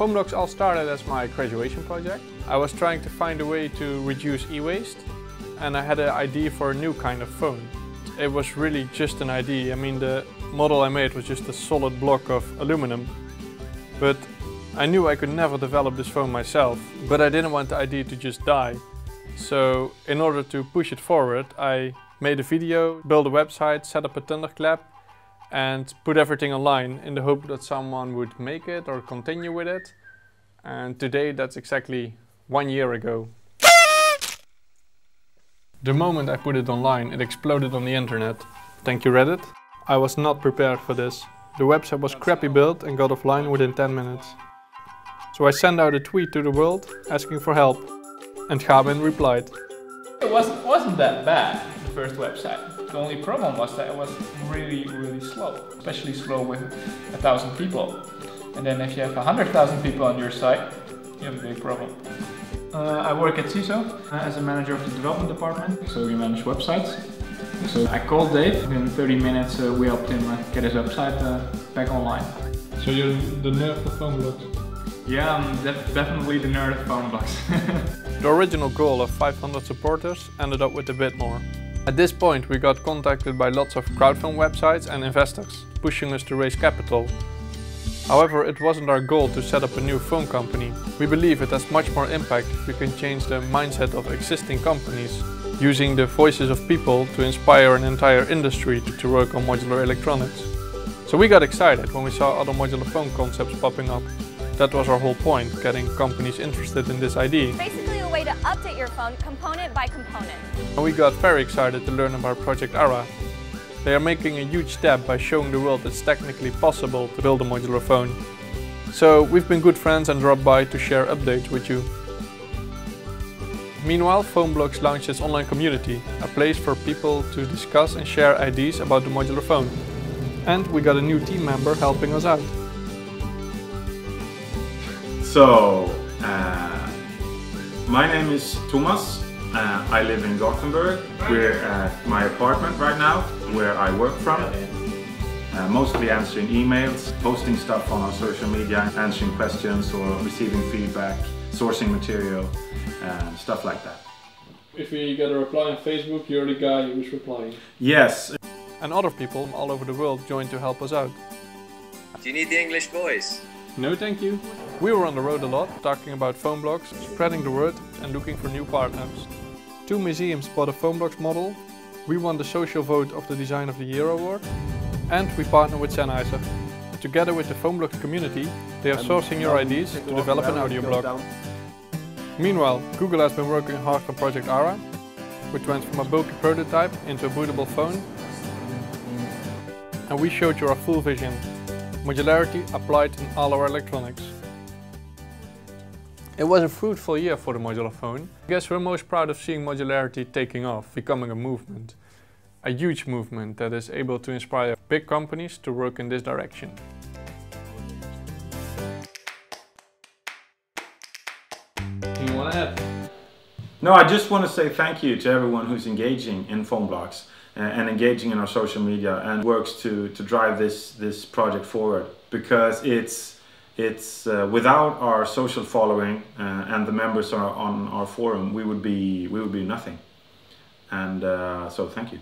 Phonebloks all started as my graduation project. I was trying to find a way to reduce e-waste and I had an idea for a new kind of phone. It was really just an idea. I mean, the model I made was just a solid block of aluminum. But I knew I could never develop this phone myself, but I didn't want the idea to just die. So in order to push it forward, I made a video, built a website, set up a Thunderclap and put everything online in the hope that someone would make it or continue with it. And today that's exactly one year ago. The moment I put it online, it exploded on the internet. Thank you Reddit. I was not prepared for this. The website was crappy built and got offline within 10 minutes. So I sent out a tweet to the world asking for help. And Gaben replied. It wasn't, wasn't that bad, the first website. The only problem was that it was really, really slow, especially slow with a thousand people. And then if you have a hundred thousand people on your site, you have a big problem. Uh, I work at CISO uh, as a manager of the development department, so we manage websites. So I called Dave, in 30 minutes uh, we helped him uh, get his website uh, back online. So you're the nerd of Phonebloks? Yeah, I'm def definitely the nerd of Phonebloks. the original goal of 500 supporters ended up with a bit more. At this point we got contacted by lots of crowdfund websites and investors, pushing us to raise capital However, it wasn't our goal to set up a new phone company. We believe it has much more impact if we can change the mindset of existing companies, using the voices of people to inspire an entire industry to, work on modular electronics. So we got excited when we saw other modular phone concepts popping up. That was our whole point, getting companies interested in this idea. Basically update your phone component by component. We got very excited to learn about Project Ara, they are making a huge step by showing the world it's technically possible to build a modular phone. So we've been good friends and dropped by to share updates with you. Meanwhile, Phonebloks launched its online community, a place for people to discuss and share ideas about the modular phone. And we got a new team member helping us out. So, uh, my name is Thomas uh, I live in Gothenburg. We're at my apartment right now, where I work from. Uh, mostly answering emails, posting stuff on our social media, answering questions or receiving feedback, sourcing material, and stuff like that. If we get a reply on Facebook, you're the guy who's replying. Yes. And other people all over the world joined to help us out. Do you need the English voice? No thank you. We were on the road a lot, talking about Phonebloks, spreading the word and looking for new partners. Two museums bought a Phonebloks model, we won the social vote of the Design of the Year award, and we partner with Sennheiser. Together with the Phonebloks community, they are sourcing your ideas to develop an audio blog. Meanwhile, Google has been working hard on Project Ara, which went from a bulky prototype into a bootable phone. And we showed you our full vision, modularity applied in all our electronics. It was a fruitful year for the modular phone. I guess we're most proud of seeing modularity taking off, becoming a movement. A huge movement that is able to inspire big companies to work in this direction. You want to add? No, I just want to say thank you to everyone who's engaging in Phonebloks uh, and engaging in our social media and works to, to drive this, this project forward because it's it's uh, without our social following uh, and the members are on our forum, we would be we would be nothing. And uh, so, thank you.